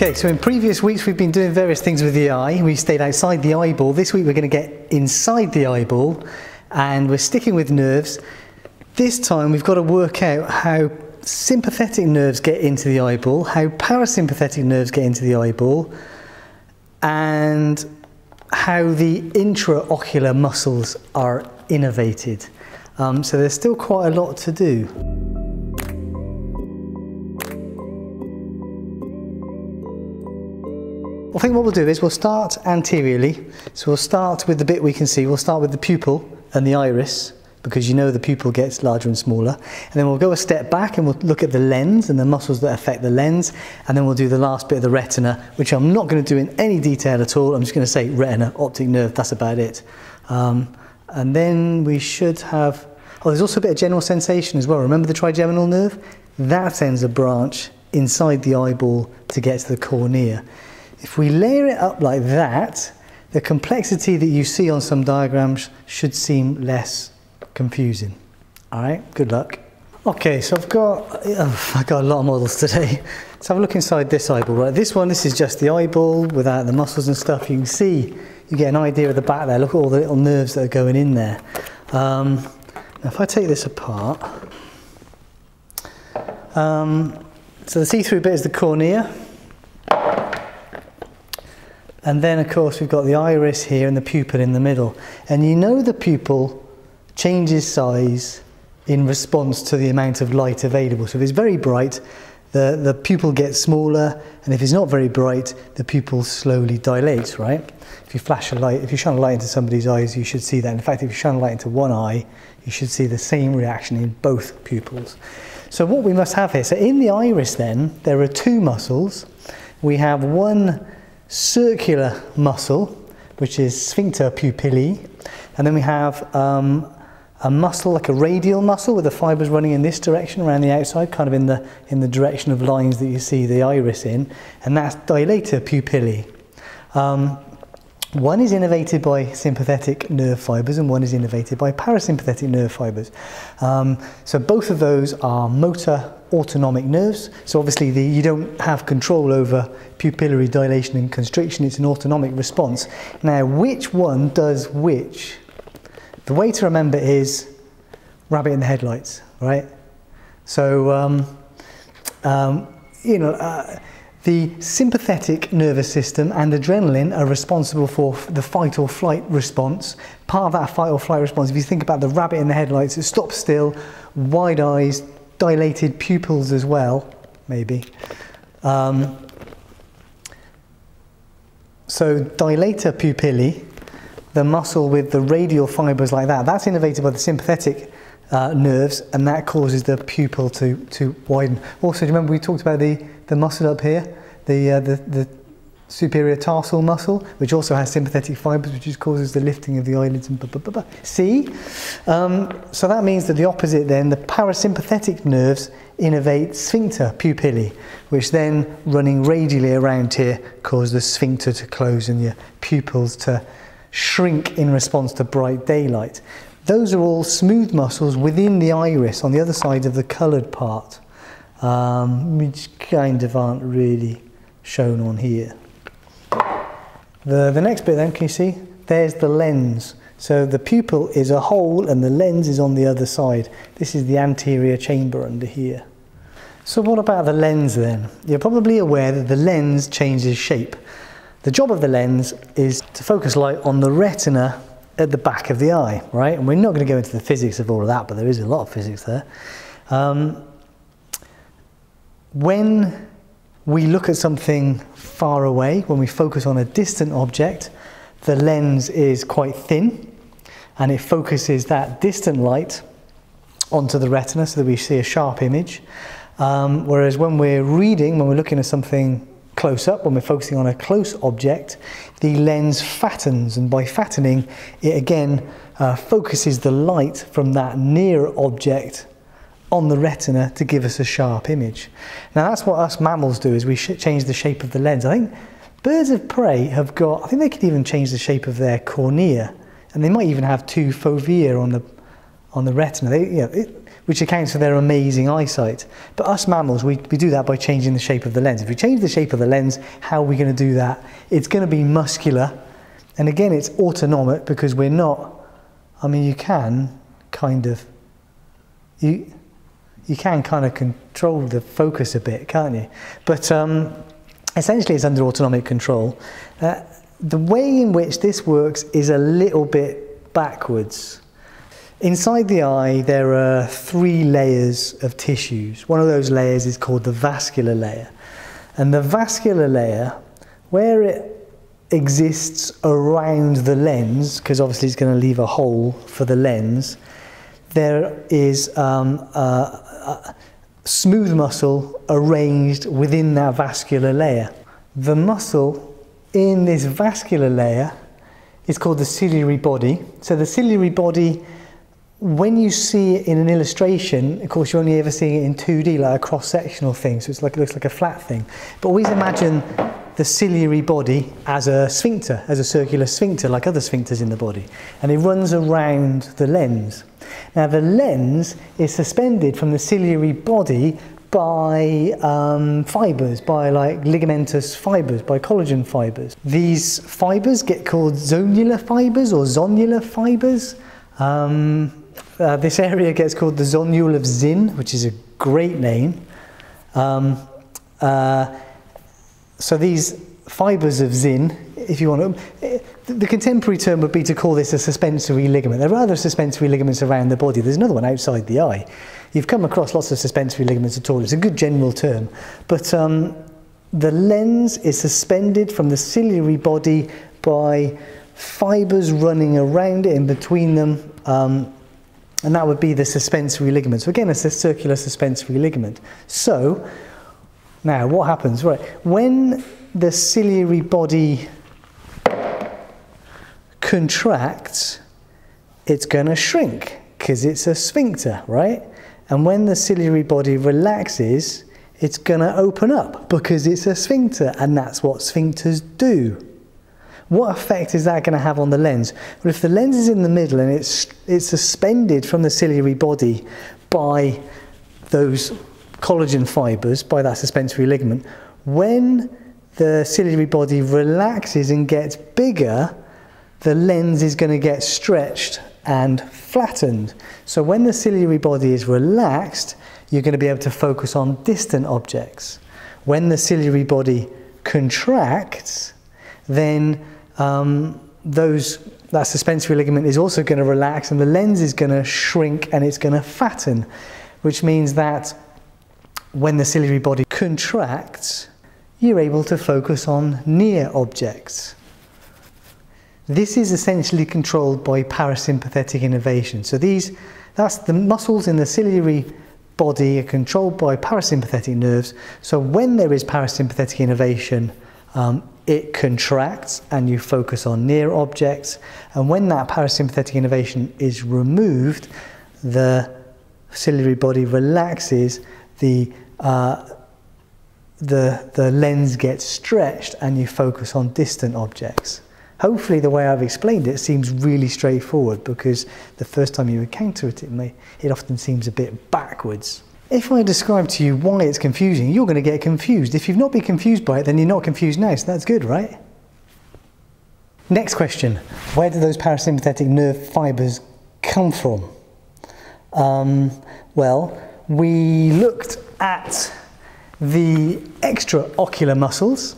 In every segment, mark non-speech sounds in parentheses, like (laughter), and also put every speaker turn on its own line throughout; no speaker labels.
Okay, so in previous weeks we've been doing various things with the eye. We stayed outside the eyeball. This week we're going to get inside the eyeball and we're sticking with nerves. This time we've got to work out how sympathetic nerves get into the eyeball, how parasympathetic nerves get into the eyeball, and how the intraocular muscles are innervated. Um, so there's still quite a lot to do. I think what we'll do is we'll start anteriorly. So we'll start with the bit we can see. We'll start with the pupil and the iris because you know the pupil gets larger and smaller. And then we'll go a step back and we'll look at the lens and the muscles that affect the lens. And then we'll do the last bit of the retina, which I'm not going to do in any detail at all. I'm just going to say retina, optic nerve, that's about it. Um, and then we should have, oh, there's also a bit of general sensation as well. Remember the trigeminal nerve? That sends a branch inside the eyeball to get to the cornea. If we layer it up like that, the complexity that you see on some diagrams should seem less confusing. All right, good luck. Okay, so I've got, oh, I've got a lot of models today. (laughs) Let's have a look inside this eyeball. Right, this one, this is just the eyeball without the muscles and stuff. You can see, you get an idea of the back there. Look at all the little nerves that are going in there. Um, now if I take this apart, um, so the see-through bit is the cornea. And then, of course, we've got the iris here and the pupil in the middle. And you know the pupil changes size in response to the amount of light available. So if it's very bright, the, the pupil gets smaller, and if it's not very bright, the pupil slowly dilates, right? If you flash a light, if you shine a light into somebody's eyes, you should see that. In fact, if you shine a light into one eye, you should see the same reaction in both pupils. So what we must have here, so in the iris then, there are two muscles. We have one circular muscle, which is sphincter pupillae, and then we have um, a muscle like a radial muscle with the fibers running in this direction around the outside, kind of in the in the direction of lines that you see the iris in, and that's dilator pupillae. Um, one is innervated by sympathetic nerve fibers and one is innervated by parasympathetic nerve fibers. Um, so both of those are motor autonomic nerves. So obviously the, you don't have control over pupillary dilation and constriction, it's an autonomic response. Now which one does which? The way to remember is rabbit in the headlights, right? So, um, um, you know, uh, the sympathetic nervous system and adrenaline are responsible for the fight or flight response. Part of that fight or flight response, if you think about the rabbit in the headlights, it stops still, wide eyes, dilated pupils as well, maybe. Um, so dilator pupillae, the muscle with the radial fibers like that, that's innervated by the sympathetic uh, nerves and that causes the pupil to, to widen. Also, do you remember we talked about the, the muscle up here, the, uh, the, the superior tarsal muscle, which also has sympathetic fibers, which causes the lifting of the eyelids and blah, blah, blah, blah. See? Um, so that means that the opposite then, the parasympathetic nerves innervate sphincter pupillae, which then running radially around here cause the sphincter to close and your pupils to shrink in response to bright daylight. Those are all smooth muscles within the iris on the other side of the coloured part, um, which kind of aren't really shown on here. The, the next bit then, can you see? There's the lens. So the pupil is a hole and the lens is on the other side. This is the anterior chamber under here. So what about the lens then? You're probably aware that the lens changes shape. The job of the lens is to focus light on the retina at the back of the eye, right? And we're not going to go into the physics of all of that, but there is a lot of physics there. Um, when we look at something far away, when we focus on a distant object, the lens is quite thin and it focuses that distant light onto the retina so that we see a sharp image. Um, whereas when we're reading, when we're looking at something close up, when we're focusing on a close object, the lens fattens, and by fattening, it again uh, focuses the light from that near object on the retina to give us a sharp image. Now that's what us mammals do, is we change the shape of the lens. I think birds of prey have got, I think they could even change the shape of their cornea, and they might even have two fovea on the on the retina. They, it, which accounts for their amazing eyesight. But us mammals, we, we do that by changing the shape of the lens. If we change the shape of the lens, how are we going to do that? It's going to be muscular. And again, it's autonomic because we're not, I mean, you can kind of, you, you can kind of control the focus a bit, can't you? But um, essentially, it's under autonomic control. Uh, the way in which this works is a little bit backwards. Inside the eye, there are three layers of tissues. One of those layers is called the vascular layer. And the vascular layer, where it exists around the lens, because obviously it's going to leave a hole for the lens, there is um, a, a smooth muscle arranged within that vascular layer. The muscle in this vascular layer is called the ciliary body. So the ciliary body when you see it in an illustration, of course, you're only ever seeing it in 2D, like a cross-sectional thing, so it's like, it looks like a flat thing. But always imagine the ciliary body as a sphincter, as a circular sphincter, like other sphincters in the body. And it runs around the lens. Now, the lens is suspended from the ciliary body by um, fibers, by like ligamentous fibers, by collagen fibers. These fibers get called zonular fibers or zonular fibers. Um, uh, this area gets called the zonule of Zinn, which is a great name. Um, uh, so these fibres of Zinn, if you want to, the contemporary term would be to call this a suspensory ligament. There are other suspensory ligaments around the body. There's another one outside the eye. You've come across lots of suspensory ligaments at all. It's a good general term. But um, the lens is suspended from the ciliary body by fibres running around it in between them um, and that would be the suspensory ligament. So again, it's a circular suspensory ligament. So now what happens? Right, when the ciliary body contracts, it's going to shrink because it's a sphincter, right? And when the ciliary body relaxes, it's going to open up because it's a sphincter, and that's what sphincters do. What effect is that going to have on the lens? Well, if the lens is in the middle and it's, it's suspended from the ciliary body by those collagen fibres, by that suspensory ligament, when the ciliary body relaxes and gets bigger, the lens is going to get stretched and flattened. So when the ciliary body is relaxed, you're going to be able to focus on distant objects. When the ciliary body contracts, then um, those that suspensory ligament is also going to relax and the lens is going to shrink and it's going to fatten, which means that when the ciliary body contracts, you're able to focus on near objects. This is essentially controlled by parasympathetic innervation. So these, that's the muscles in the ciliary body are controlled by parasympathetic nerves. So when there is parasympathetic innervation, um, it contracts and you focus on near objects. And when that parasympathetic innervation is removed, the ciliary body relaxes, the, uh, the, the lens gets stretched and you focus on distant objects. Hopefully the way I've explained it seems really straightforward because the first time you encounter it, it, may, it often seems a bit backwards. If I describe to you why it's confusing, you're going to get confused. If you've not been confused by it, then you're not confused now, so that's good, right? Next question Where do those parasympathetic nerve fibres come from? Um, well, we looked at the extraocular muscles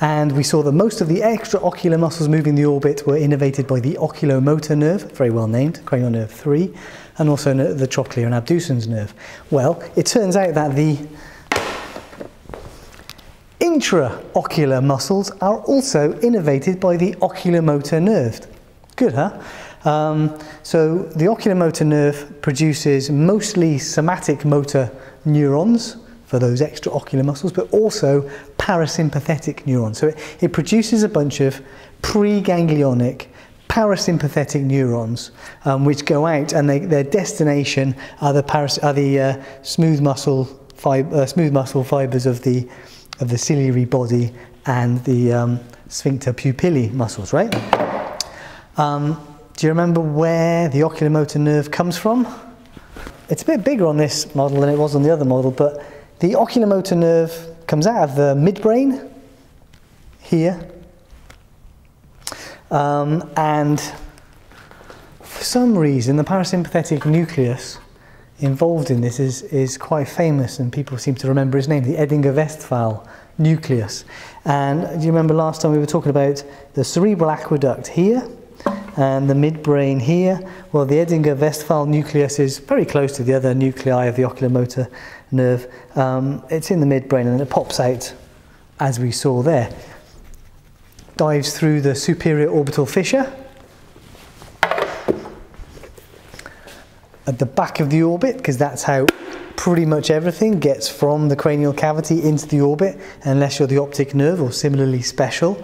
and we saw that most of the extraocular muscles moving the orbit were innervated by the oculomotor nerve, very well named, cranial nerve 3, and also the trochlear and abducens nerve. Well, it turns out that the intraocular muscles are also innervated by the oculomotor nerve. Good, huh? Um, so the oculomotor nerve produces mostly somatic motor neurons for those extraocular muscles, but also parasympathetic neurons. So it, it produces a bunch of preganglionic parasympathetic neurons um, which go out and they, their destination are the, paras are the uh, smooth muscle fib uh, smooth muscle fibers of the of the ciliary body and the um, sphincter pupillae muscles, right? Um, do you remember where the oculomotor nerve comes from? It's a bit bigger on this model than it was on the other model, but the oculomotor nerve comes out of the midbrain here. Um, and for some reason, the parasympathetic nucleus involved in this is, is quite famous, and people seem to remember his name, the Edinger Westphal nucleus. And do you remember last time we were talking about the cerebral aqueduct here and the midbrain here? Well, the Edinger Westphal nucleus is very close to the other nuclei of the oculomotor nerve. Um, it's in the midbrain and it pops out as we saw there. Dives through the superior orbital fissure at the back of the orbit because that's how pretty much everything gets from the cranial cavity into the orbit unless you're the optic nerve or similarly special.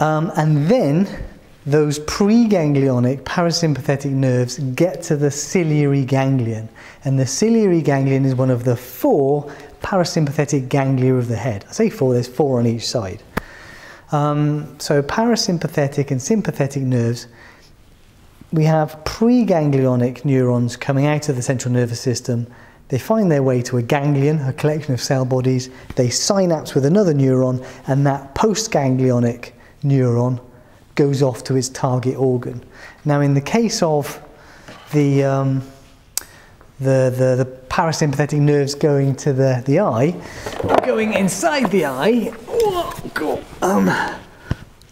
Um, and then those preganglionic parasympathetic nerves get to the ciliary ganglion. And the ciliary ganglion is one of the four parasympathetic ganglia of the head. I say four, there's four on each side. Um, so parasympathetic and sympathetic nerves we have preganglionic neurons coming out of the central nervous system. They find their way to a ganglion, a collection of cell bodies. They synapse with another neuron, and that postganglionic neuron goes off to its target organ. Now, in the case of the, um, the, the, the, parasympathetic nerves going to the, the eye, going inside the eye, oh, um,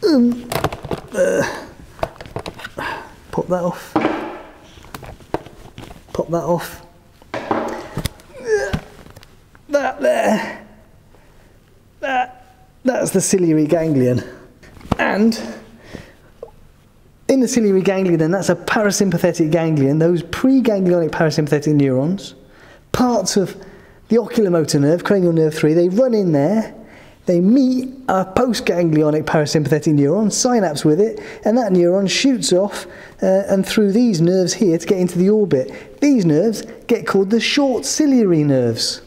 um, uh, pop that off, pop that off, that there, that, that's the ciliary ganglion. And in the ciliary ganglion then, that's a parasympathetic ganglion, those preganglionic parasympathetic neurons, parts of the oculomotor nerve, cranial nerve 3, they run in there they meet a postganglionic parasympathetic neuron, synapse with it, and that neuron shoots off uh, and through these nerves here to get into the orbit. These nerves get called the short ciliary nerves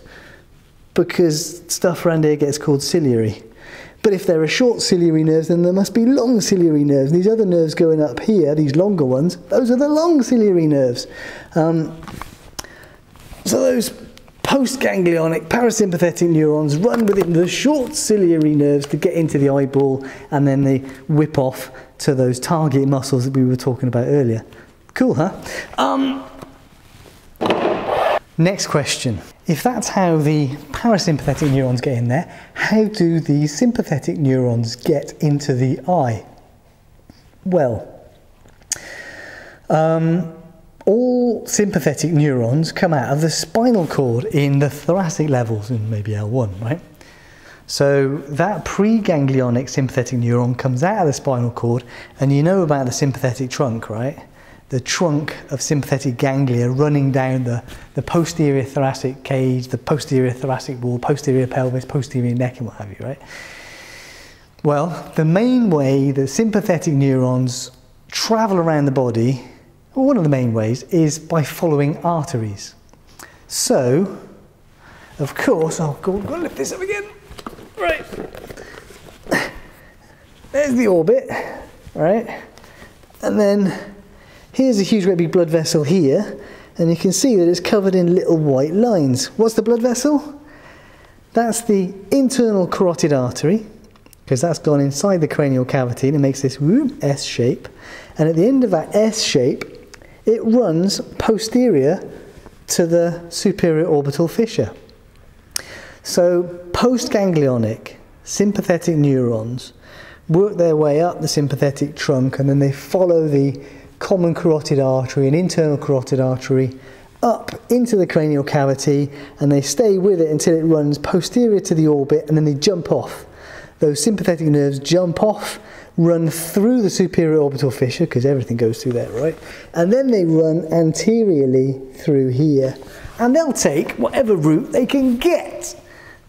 because stuff around here gets called ciliary. But if there are short ciliary nerves, then there must be long ciliary nerves. These other nerves going up here, these longer ones, those are the long ciliary nerves. Um, so those postganglionic parasympathetic neurons run within the short ciliary nerves to get into the eyeball and then they whip off to those target muscles that we were talking about earlier. Cool, huh? Um, next question. If that's how the parasympathetic neurons get in there, how do the sympathetic neurons get into the eye? Well, um, all sympathetic neurons come out of the spinal cord in the thoracic levels in maybe L1, right? So that preganglionic sympathetic neuron comes out of the spinal cord, and you know about the sympathetic trunk, right? The trunk of sympathetic ganglia running down the, the posterior thoracic cage, the posterior thoracic wall, posterior pelvis, posterior neck, and what have you, right? Well, the main way that sympathetic neurons travel around the body one of the main ways is by following arteries. So, of course, I'll go, go lift this up again. Right. There's the orbit, right? And then here's a huge great big blood vessel here, and you can see that it's covered in little white lines. What's the blood vessel? That's the internal carotid artery, because that's gone inside the cranial cavity and it makes this S shape. And at the end of that S shape it runs posterior to the superior orbital fissure. So postganglionic sympathetic neurons work their way up the sympathetic trunk and then they follow the common carotid artery and internal carotid artery up into the cranial cavity and they stay with it until it runs posterior to the orbit and then they jump off. Those sympathetic nerves jump off run through the superior orbital fissure, because everything goes through there, right? And then they run anteriorly through here. And they'll take whatever route they can get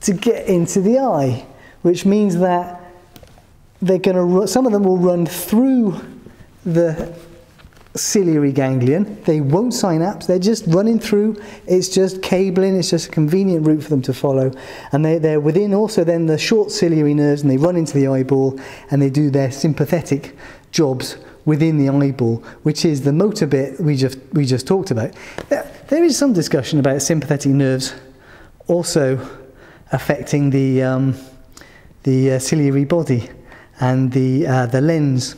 to get into the eye, which means that they're going to some of them will run through the ciliary ganglion. They won't synapse, they're just running through. It's just cabling, it's just a convenient route for them to follow. And they, they're within also then the short ciliary nerves and they run into the eyeball and they do their sympathetic jobs within the eyeball, which is the motor bit we just, we just talked about. There is some discussion about sympathetic nerves also affecting the, um, the uh, ciliary body and the, uh, the lens,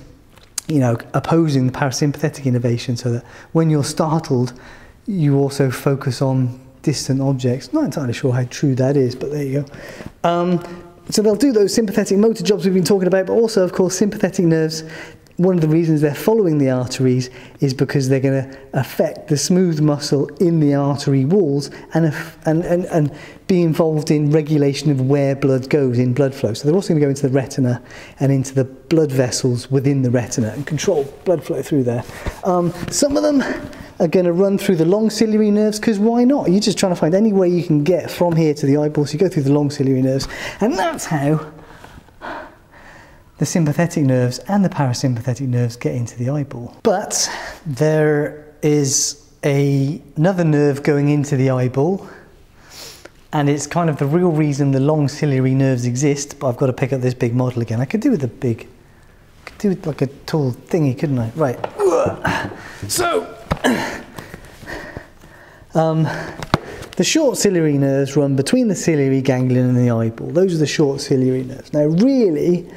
you know, opposing the parasympathetic innervation so that when you're startled, you also focus on distant objects. Not entirely sure how true that is, but there you go. Um, so they'll do those sympathetic motor jobs we've been talking about, but also, of course, sympathetic nerves one of the reasons they're following the arteries is because they're going to affect the smooth muscle in the artery walls and, and, and, and be involved in regulation of where blood goes in blood flow. So they're also going to go into the retina and into the blood vessels within the retina and control blood flow through there. Um, some of them are going to run through the long ciliary nerves because why not? You're just trying to find any way you can get from here to the eyeball. So you go through the long ciliary nerves and that's how the sympathetic nerves and the parasympathetic nerves get into the eyeball. But there is a, another nerve going into the eyeball and it's kind of the real reason the long ciliary nerves exist, but I've got to pick up this big model again. I could do with a big, could do with like a tall thingy, couldn't I? Right. So, um, the short ciliary nerves run between the ciliary ganglion and the eyeball. Those are the short ciliary nerves. Now, really,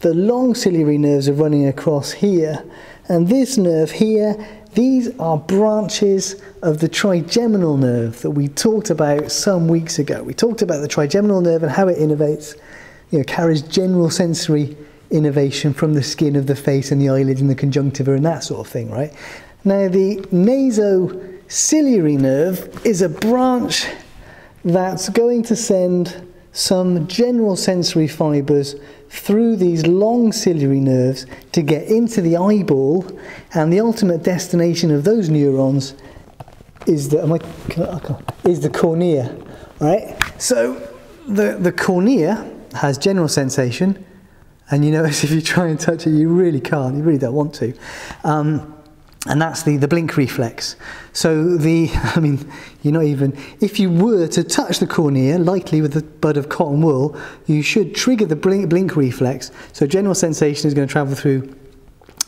the long ciliary nerves are running across here, and this nerve here, these are branches of the trigeminal nerve that we talked about some weeks ago. We talked about the trigeminal nerve and how it innervates, you know, carries general sensory innervation from the skin of the face and the eyelids and the conjunctiva and that sort of thing, right? Now, the nasociliary nerve is a branch that's going to send some general sensory fibres through these long ciliary nerves to get into the eyeball, and the ultimate destination of those neurons is the, I, is the cornea, right? So the, the cornea has general sensation, and you notice (laughs) if you try and touch it, you really can't, you really don't want to. Um, and that's the, the blink reflex. So the, (laughs) I mean, you're not even, if you were to touch the cornea, likely with a bud of cotton wool, you should trigger the blink, blink reflex. So general sensation is going to travel through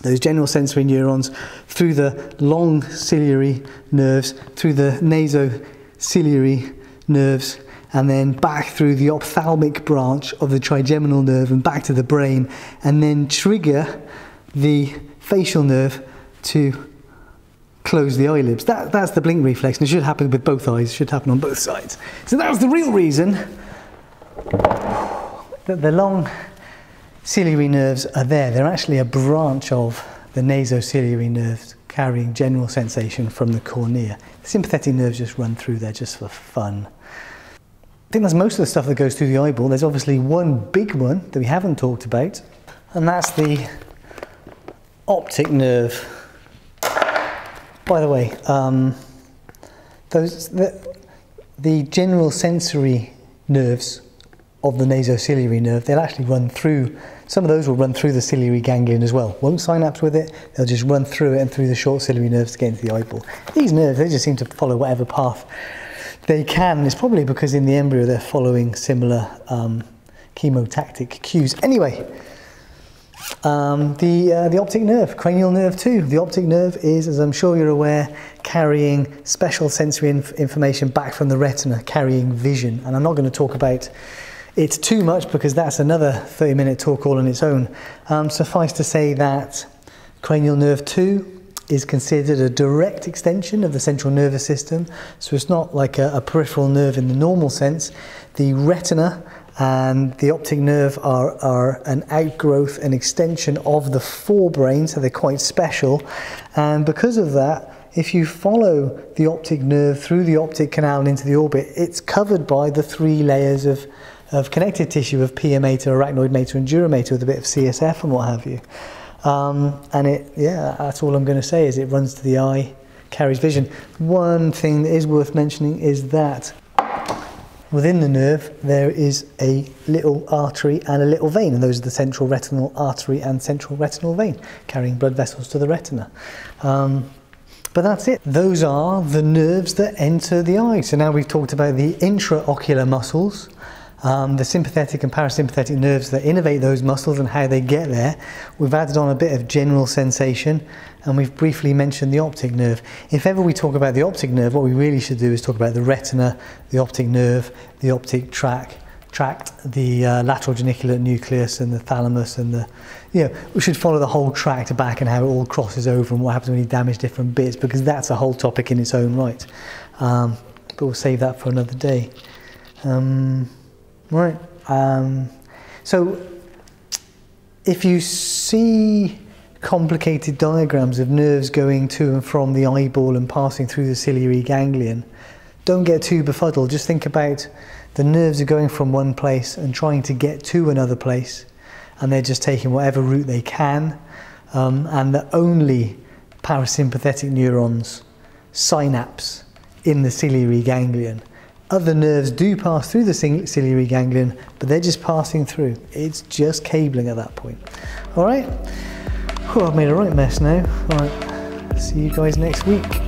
those general sensory neurons, through the long ciliary nerves, through the nasociliary nerves, and then back through the ophthalmic branch of the trigeminal nerve and back to the brain, and then trigger the facial nerve to close the eyelids. That, that's the blink reflex, and it should happen with both eyes, it should happen on both sides. So that was the real reason that the long ciliary nerves are there. They're actually a branch of the nasociliary nerves carrying general sensation from the cornea. The sympathetic nerves just run through there just for fun. I think that's most of the stuff that goes through the eyeball. There's obviously one big one that we haven't talked about, and that's the optic nerve. By the way, um, those the, the general sensory nerves of the nasociliary nerve, they'll actually run through, some of those will run through the ciliary ganglion as well. Won't synapse with it, they'll just run through it and through the short ciliary nerves to get into the eyeball. These nerves, they just seem to follow whatever path they can. It's probably because in the embryo they're following similar um, chemotactic cues. Anyway, um, the, uh, the optic nerve, cranial nerve two. The optic nerve is, as I'm sure you're aware, carrying special sensory inf information back from the retina, carrying vision. And I'm not going to talk about it too much because that's another 30 minute talk all on its own. Um, suffice to say that cranial nerve 2 is considered a direct extension of the central nervous system. So it's not like a, a peripheral nerve in the normal sense. The retina and the optic nerve are, are an outgrowth, an extension of the forebrain, so they're quite special. And because of that, if you follow the optic nerve through the optic canal and into the orbit, it's covered by the three layers of, of connective tissue of pia mater, arachnoid mater, and dura mater with a bit of CSF and what have you. Um, and it, yeah, that's all I'm going to say is it runs to the eye, carries vision. One thing that is worth mentioning is that Within the nerve, there is a little artery and a little vein, and those are the central retinal artery and central retinal vein, carrying blood vessels to the retina. Um, but that's it. Those are the nerves that enter the eye. So now we've talked about the intraocular muscles, um, the sympathetic and parasympathetic nerves that innervate those muscles and how they get there. We've added on a bit of general sensation and we've briefly mentioned the optic nerve. If ever we talk about the optic nerve, what we really should do is talk about the retina, the optic nerve, the optic tract, tract, the uh, lateral geniculate nucleus and the thalamus and the, you know, we should follow the whole tract back and how it all crosses over and what happens when you damage different bits because that's a whole topic in its own right. Um, but we'll save that for another day. Um, right. Um, so if you see complicated diagrams of nerves going to and from the eyeball and passing through the ciliary ganglion, don't get too befuddled. Just think about the nerves are going from one place and trying to get to another place, and they're just taking whatever route they can, um, and the only parasympathetic neurons synapse in the ciliary ganglion. Other nerves do pass through the ciliary ganglion, but they're just passing through. It's just cabling at that point. All right? Whew, I've made a right mess now. All right, see you guys next week.